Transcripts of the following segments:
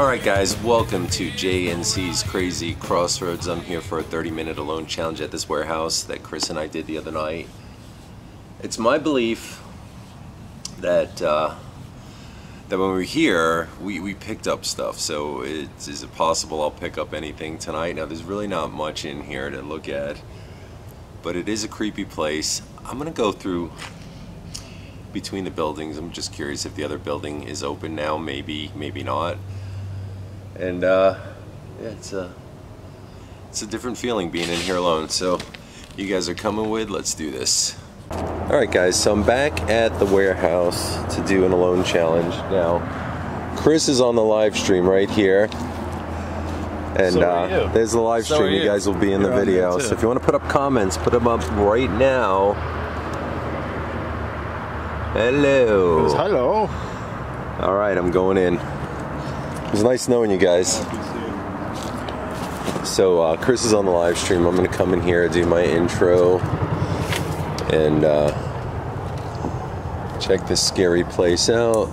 Alright guys, welcome to JNC's Crazy Crossroads. I'm here for a 30 minute alone challenge at this warehouse that Chris and I did the other night. It's my belief that uh, that when we're here, we, we picked up stuff. So it's, is it possible I'll pick up anything tonight? Now there's really not much in here to look at, but it is a creepy place. I'm gonna go through between the buildings. I'm just curious if the other building is open now, maybe, maybe not. And uh, yeah, it's a it's a different feeling being in here alone. So you guys are coming with, let's do this. All right, guys. So I'm back at the warehouse to do an alone challenge. Now, Chris is on the live stream right here. And So uh, there's the live So stream. You you. guys will be in You're the video. So if you want to put up comments, put them up right now. Hello. Hello. All right, I'm going in. It was nice knowing you guys. So uh, Chris is on the live stream. I'm gonna come in here, do my intro, and uh, check this scary place out.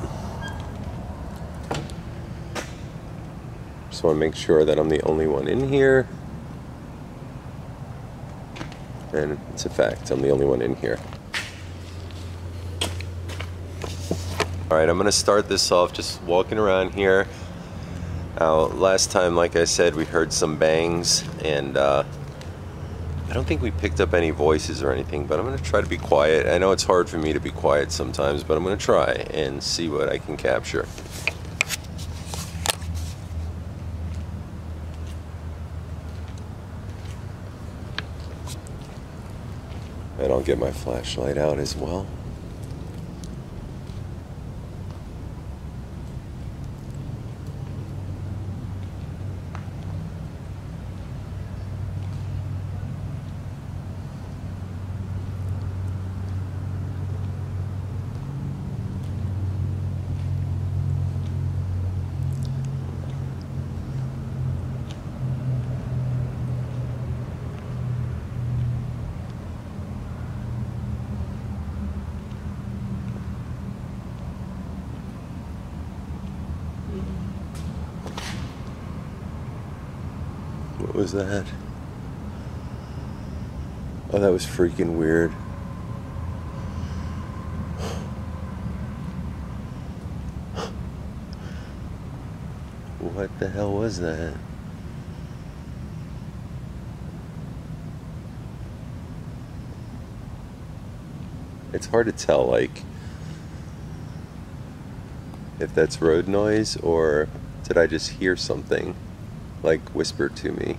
Just want to make sure that I'm the only one in here. And it's a fact, I'm the only one in here. All right, I'm gonna start this off just walking around here. Now, last time, like I said, we heard some bangs, and uh, I don't think we picked up any voices or anything, but I'm gonna try to be quiet. I know it's hard for me to be quiet sometimes, but I'm gonna try and see what I can capture. And I'll get my flashlight out as well. What was that? Oh, that was freaking weird. What the hell was that? It's hard to tell, like, if that's road noise or did I just hear something like whisper to me?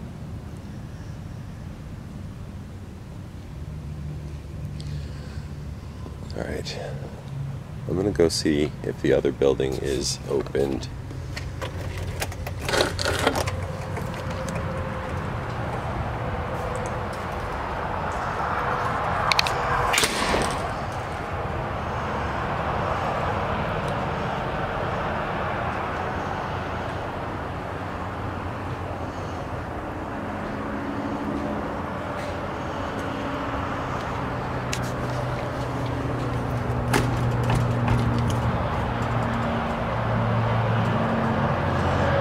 All right. I'm gonna go see if the other building is opened.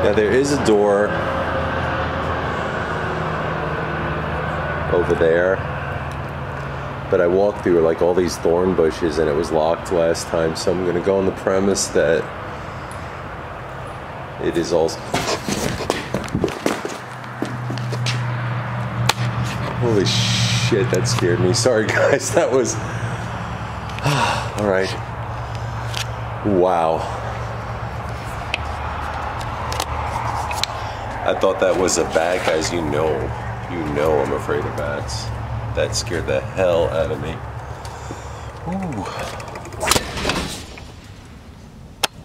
Now there is a door over there, but I walked through like all these thorn bushes and it was locked last time, so I'm gonna go on the premise that it is also. Holy shit, that scared me. Sorry guys, that was. all right. Wow. I thought that was a bat, guys. You know, you know I'm afraid of bats. That scared the hell out of me. Ooh.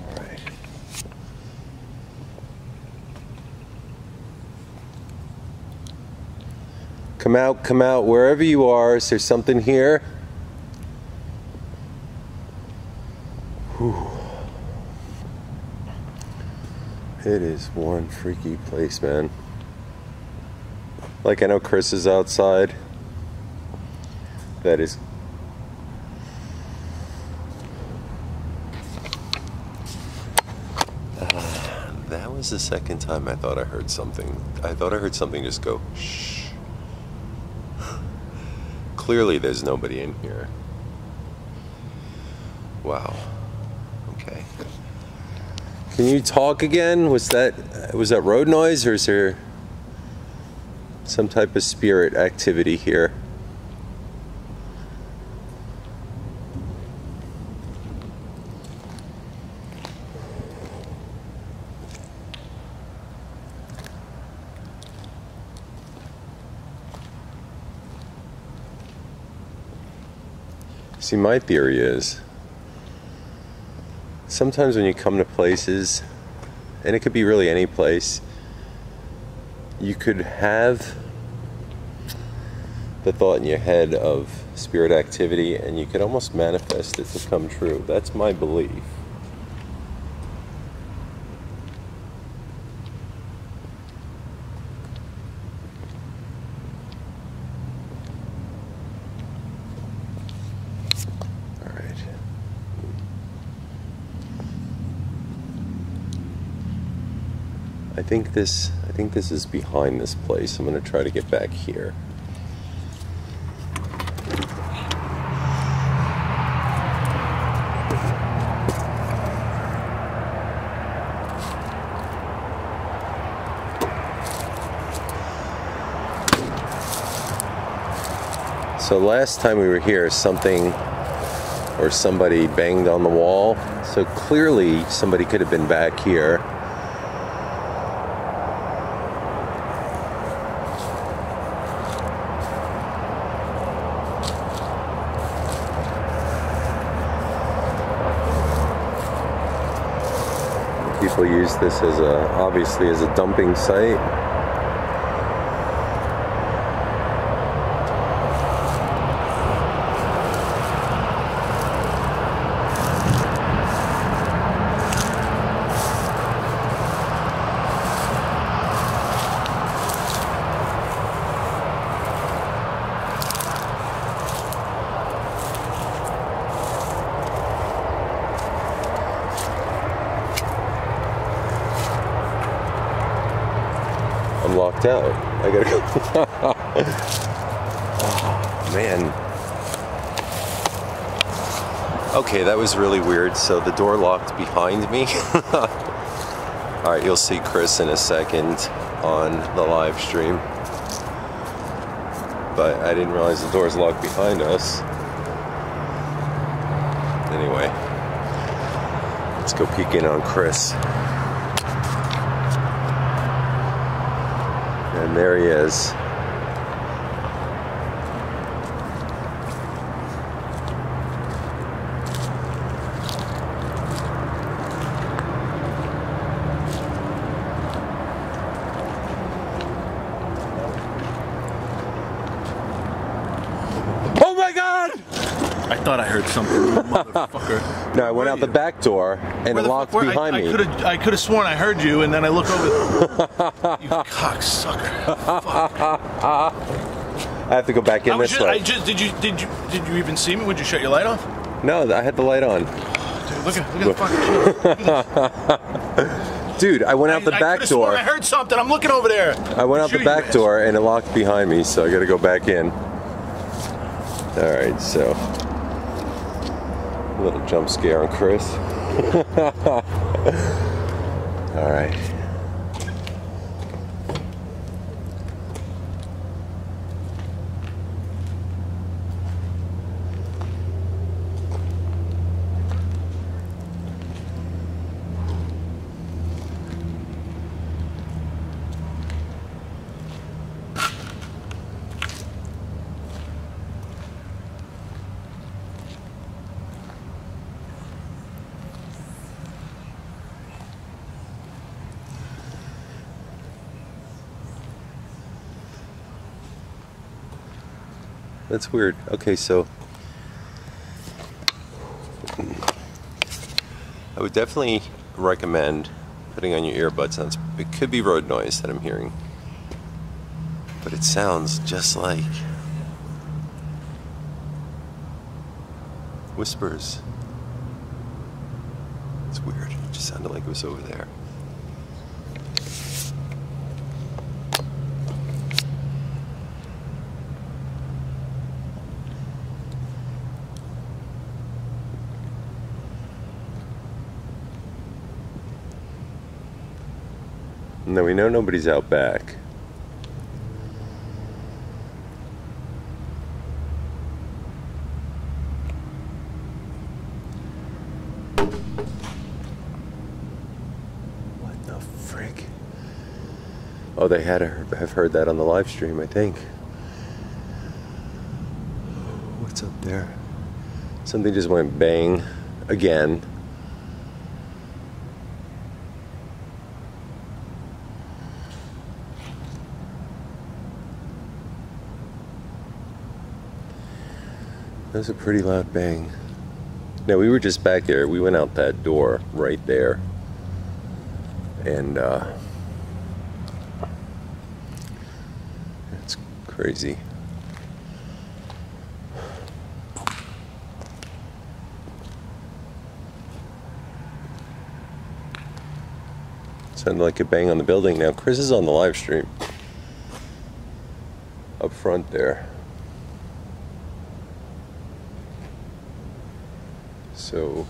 All right. Come out, come out, wherever you are. Is there something here? Whew. It is one freaky place, man. Like I know Chris is outside. That is Uh, that That was the second time I thought I heard something. I thought I heard something just go shh. Clearly, there's nobody in here. Wow. Can you talk again? Was that was that road noise or is there some type of spirit activity here? See, my theory is sometimes when you come to places, and it could be really any place, you could have the thought in your head of spirit activity and you could almost manifest it to come true. That's my belief. I think this I think this is behind this place. I'm going to try to get back here. So last time we were here, something or somebody banged on the wall. So clearly somebody could have been back here people use this as a obviously as a dumping site. I'm locked out. I gotta go. oh, man. Okay, that was really weird. So the door locked behind me. All right, you'll see Chris in a second on the live stream. But I didn't realize the door's locked behind us. Anyway, let's go peek in on Chris. And there he is. Oh my god! I thought I heard something, motherfucker. No, I went out the back door and it locked behind I, me. I could have I sworn I heard you, and then I look over. you cocksucker! I have to go back in I this just, I way. just did you did you did you even see me? Would you shut your light off? No, I had the light on. Dude, look at look at the fucking. Dude, I went out I- the back sworn door. I heard something. I'm looking over there. I went out the back door and it locked behind me, so I gotta go back in. Alright, so. Little jump scare on Chris. Alright. That's weird. Okay, so. I would definitely recommend putting on your earbuds. It could be road noise that I'm hearing. But it sounds just like whispers. It's weird. It just sounded like it was over there. Now we know nobody's out back. What the frick? Oh, they had have heard that on the live stream, I think. What's up there? Something just went bang again. That was a pretty loud bang. Now we were just back there. We went out that door right there. And uh it's crazy. Sounded like a bang on the building. Now Chris is on the live stream. Up front there. So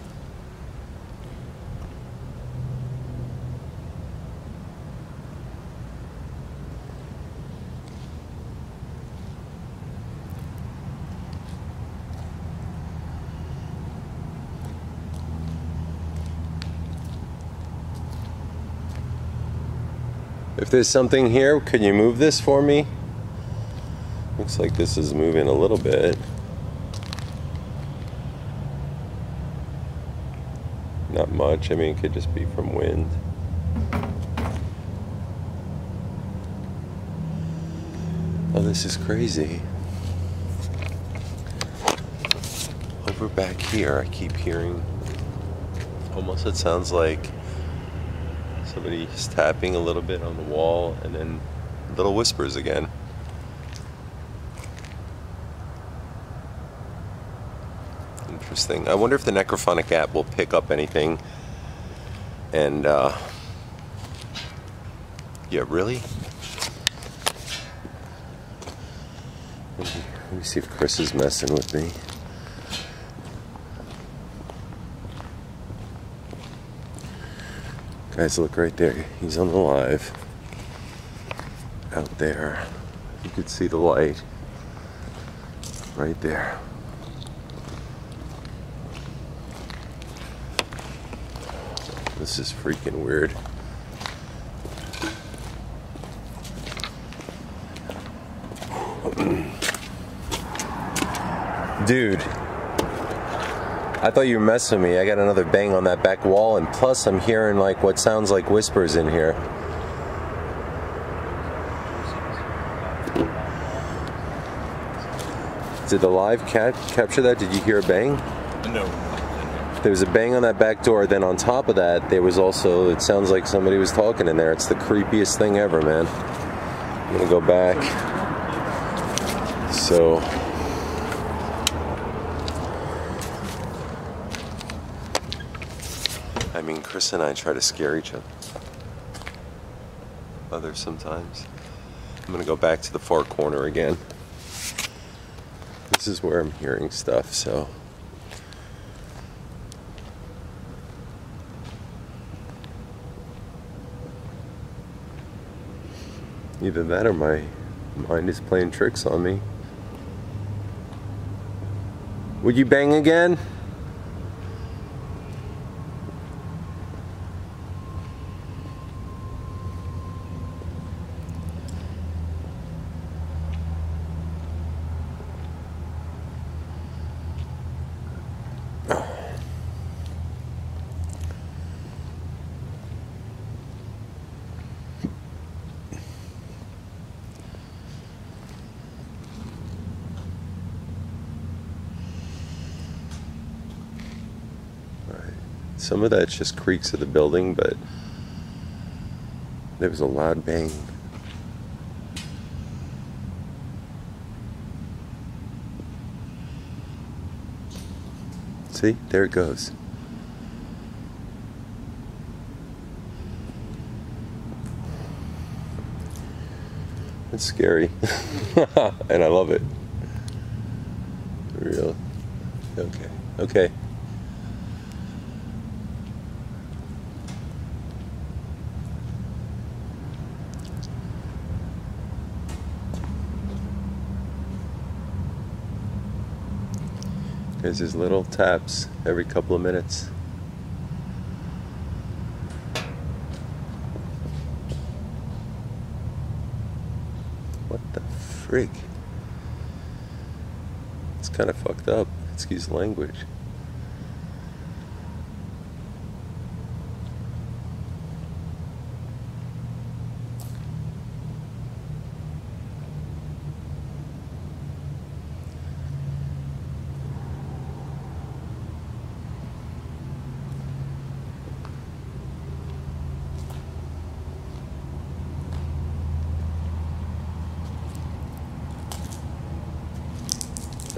If there's something here, can you move this for me? Looks like this is moving a little bit. Much. I mean, it could just be from wind. Oh, this is crazy. Over back here, I keep hearing almost it sounds like somebody's tapping a little bit on the wall and then little whispers again. Interesting. I wonder if the Necrophonic app will pick up anything. And, uh, yeah, really? Let me, see if Chris is messing with me. Guys, look right there. He's on the live. Out there. You could see the light. Right there. This is freaking weird. Dude. I thought you were messing with me. I got another bang on that back wall, and plus I'm hearing like what sounds like whispers in here. Did the live cat capture that? Did you hear a bang? No. There was a bang on that back door. Then on top of that, there was also, it sounds like somebody was talking in there. It's the creepiest thing ever, man. I'm gonna go back. So. I mean, Chris and I try to scare each other. Other sometimes. I'm gonna go back to the far corner again. This is where I'm hearing stuff, so. Either that or my mind is playing tricks on me. Would you bang again? Some of that's just creaks of the building, but there was a loud bang. See, there it goes. It's scary, and I love it. Real. Okay. Okay. There's his little taps every couple of minutes. What the freak? It's kind of fucked up. Excuse the language.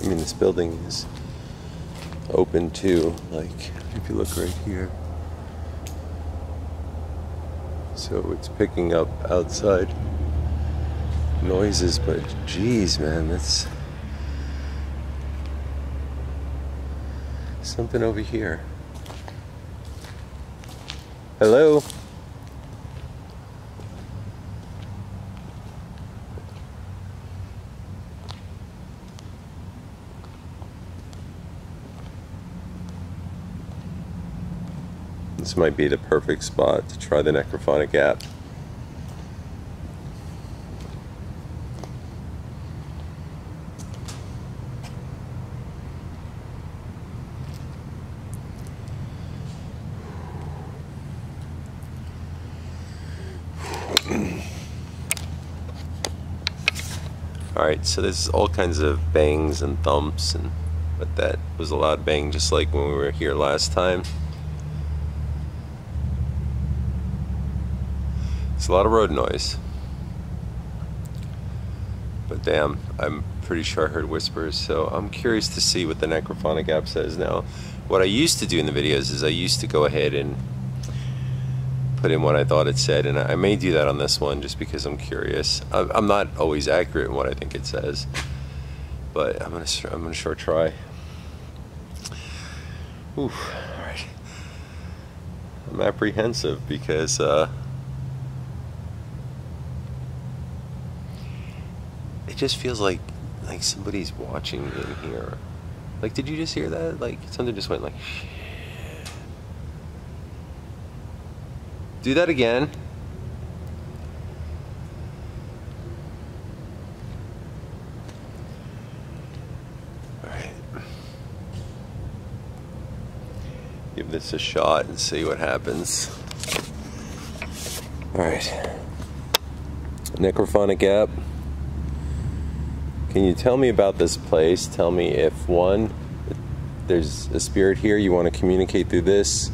I mean, this building is open too. Like, if you look right here. So it's picking up outside noises, but geez, man, that's something over here. Hello? This might be the perfect spot to try the necrophonic app. Alright, so there's all kinds of bangs and thumps and but that was a loud bang just like when we were here last time. It's a lot of road noise. But damn, I'm pretty sure I heard whispers, so I'm curious to see what the Necrophonic app says now. What I used to do in the videos is I used to go ahead and put in what I thought it said, and I may do that on this one just because I'm curious. I'm not always accurate in what I think it says, but I'm gonna I'm gonna sure try. Oof, all right. I'm apprehensive because. Uh, it just feels like like somebody's watching in here. Like, did you just hear that? Like, something just went like. Do that again. All right. Give this a shot and see what happens. All right. Necrophonic app. Can you tell me about this place? Tell me if one, there's a spirit here, you want to communicate through this.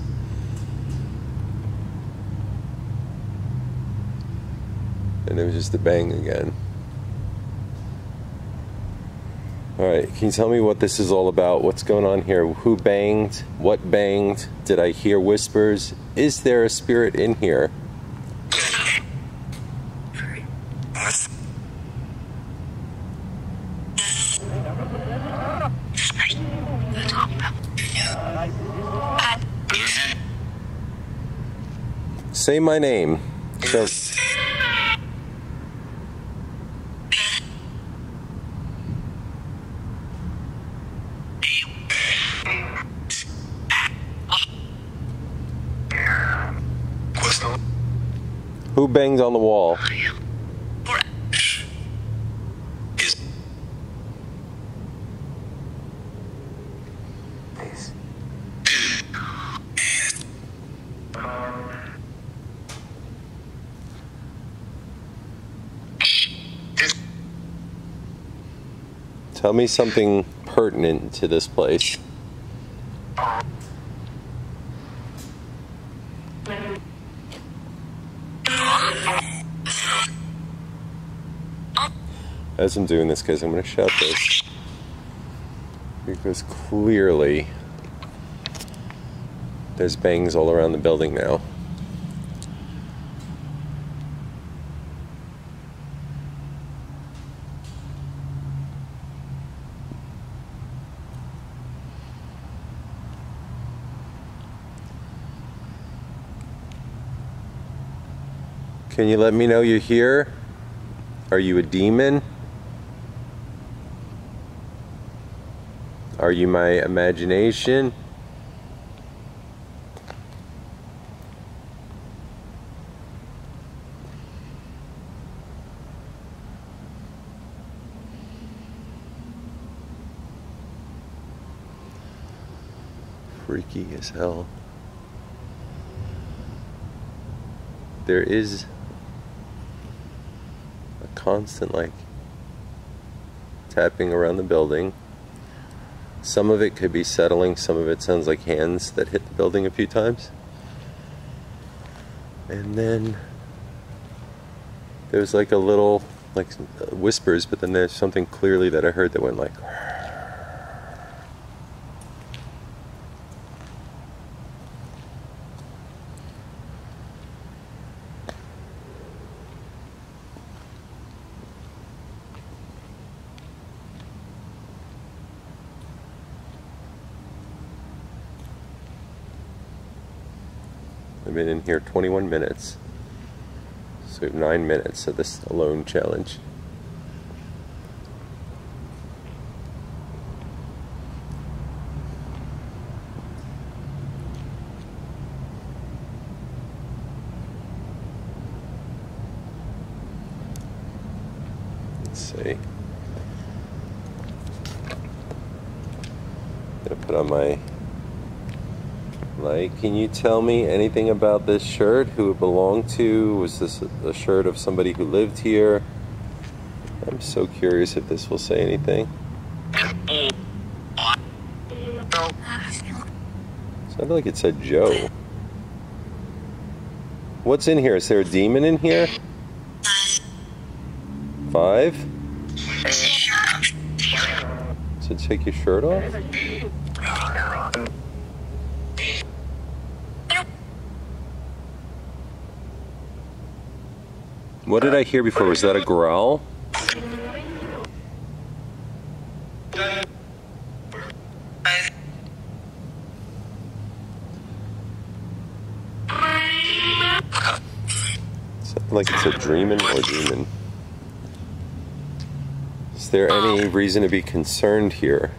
And it was just a bang again. Alright, can you tell me what this is all about? What's going on here? Who banged? What banged? Did I hear whispers? Is there a spirit in here? Say my name. So, who banged on the wall? Tell me something pertinent to this place. As I'm doing this, guys, I'm going to shout this. Because clearly there's bangs all around the building now. Can you let me know you're here? Are you a demon? Are you my imagination? Freaky as hell. There is constant like tapping around the building. Some of it could be settling, some of it sounds like hands that hit the building a few times. And then there's like a little, like whispers, but then there's something clearly that I heard that went like. I've been in here 21 minutes. 9 minutes of this alone challenge. Let's see. Gonna put on my like, can you tell me anything about this shirt? Who it belonged to? Was this a shirt of somebody who lived here? I'm so curious if this will say anything. Sounded like it said Joe. What's in here? Is there a demon in here? Five? So take your shirt off? What did I hear before? Was that a growl? Like it's a dreaming or demon. Is there any reason to be concerned here?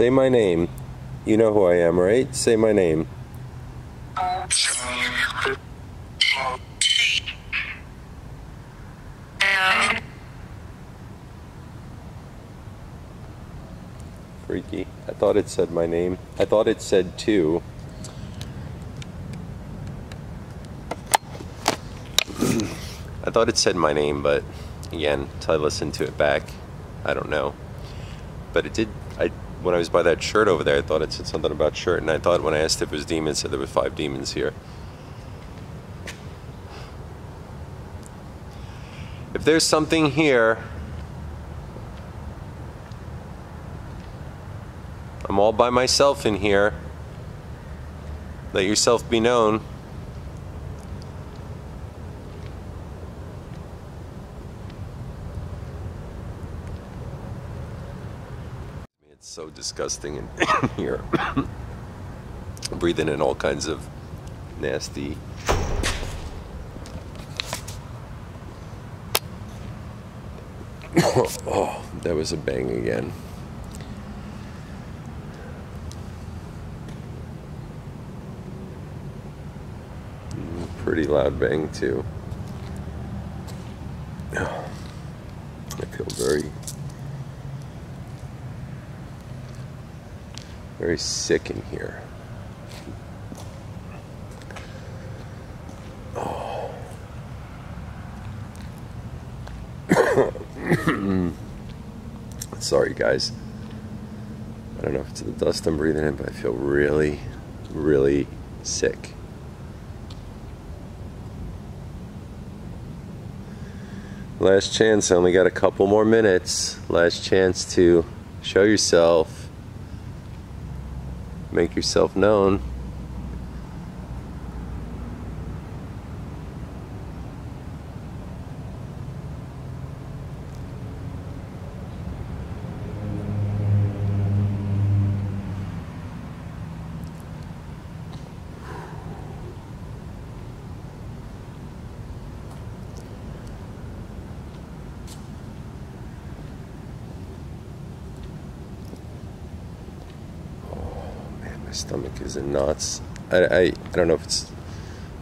Say my name. You know who I am, right? Say my name. Freaky. I thought it said my name. I thought it said two. I thought it said my name, but again, until I listened to it back, I don't know. But it did. When I was by that shirt over there, I thought it said something about shirt, and I thought when I asked if it was demons, it said there were five demons here. If there's something here, I'm all by myself in here. Let yourself be known. It's disgusting in here. Breathing in all kinds of nasty. oh, that was a bang again. Mm, pretty loud bang, too. I feel very very sick in here. Oh. Sorry, guys. I don't know if it's the dust I'm breathing in, but I feel really, really sick. Last chance, I only got a couple more minutes. Last chance to show yourself. Make yourself known. My stomach is in knots. I, I, I don't know if it's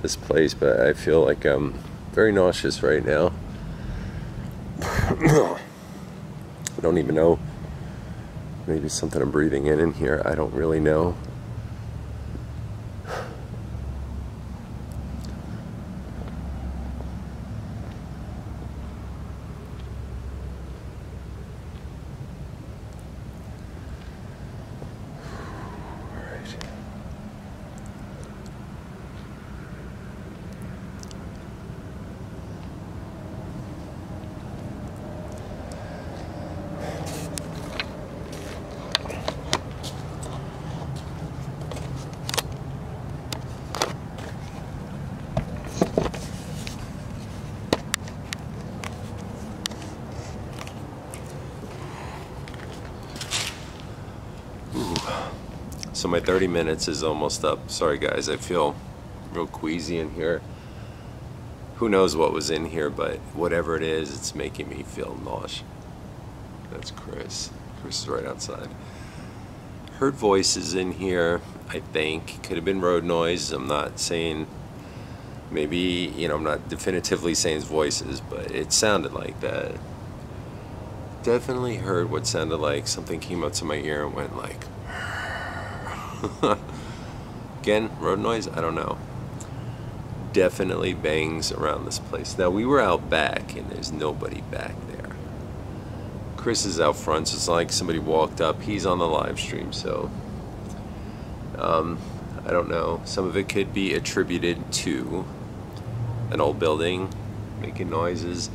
this place, but I feel like I'm very nauseous right now. I don't even know. Maybe something I'm breathing in in here. I don't really know. So my 30 minutes is almost up. Sorry guys, I feel real queasy in here. Who knows what was in here, but whatever it is, it's making me feel nauseous. That's Chris. Chris is right outside. Heard voices in here, I think. Could have been road noise. I'm not saying, maybe, you know, I'm not definitively saying it's voices, but it sounded like that. Definitely heard what sounded like something came up to my ear and went like, Again, road noise? I don't know. Definitely bangs around this place. Now, we were out back, and there's nobody back there. Chris is out front, so it's like somebody walked up. He's on the live stream, so um, I don't know. Some of it could be attributed to an old building making noises,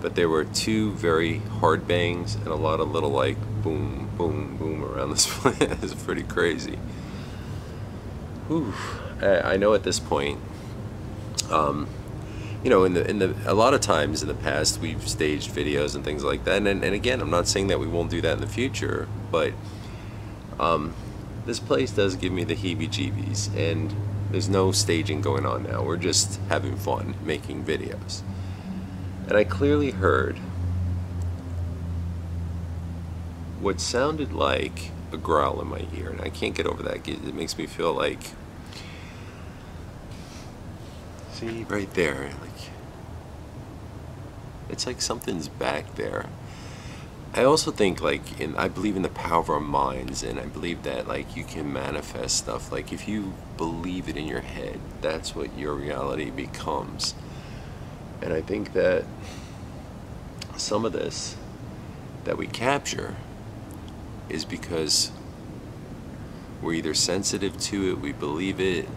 but there were two very hard bangs and a lot of little like boom, boom, boom around this place. it's pretty crazy. I know at this point, um, you know, in the in the a lot of times in the past we've staged videos and things like that, and and again, I'm not saying that we won't do that in the future, but um, this place does give me the heebie-jeebies, and there's no staging going on now. We're just having fun making videos, and I clearly heard what sounded like a growl in my ear, and I can't get over that. It makes me feel like, see, right there, like, it's like something's back there. I also think, like, in, I believe in the power of our minds, and I believe that, like, you can manifest stuff. Like, if you believe it in your head, that's what your reality becomes. And I think that some of this that we capture is because we're either sensitive to it, we believe it,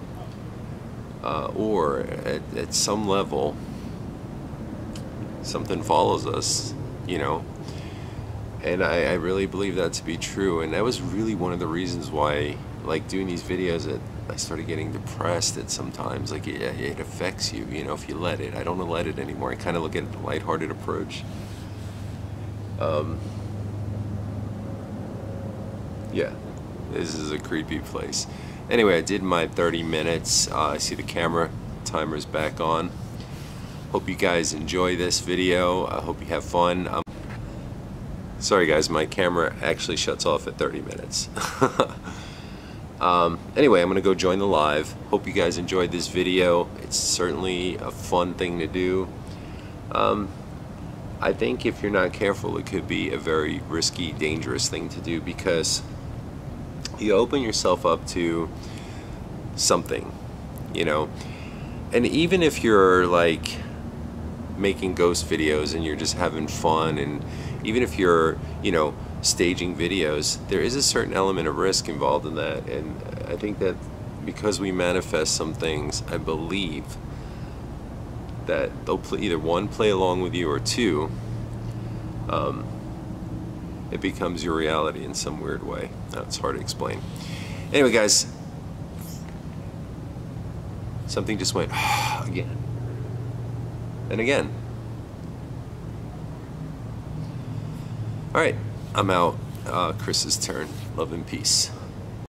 uh, or at, at some level, something follows us, you know. And I, I really believe that to be true. And that was really one of the reasons why, like, doing these videos, that I started getting depressed at sometimes. Like, it, it affects you, you know, if you let it. I don't let it anymore. I kind of look at it a lighthearted approach. Um, yeah, this is a creepy place. Anyway, I did my 30 minutes. Uh, I see the camera timer's back on. Hope you guys enjoy this video. I hope you have fun. Um, sorry guys, my camera actually shuts off at 30 minutes. um, anyway, I'm gonna go join the live. Hope you guys enjoyed this video. It's certainly a fun thing to do. Um, I think if you're not careful, it could be a very risky, dangerous thing to do because you open yourself up to something, you know. And even if you're like making ghost videos and you're just having fun and even if you're, you know, staging videos, there is a certain element of risk involved in that. And I think that because we manifest some things, I believe that they'll play, either one, play along with you, or two, um, it becomes your reality in some weird way. That's hard to explain. Anyway, guys, something just went again and again. All right, I'm out. Uh, Chris's turn. Love and peace.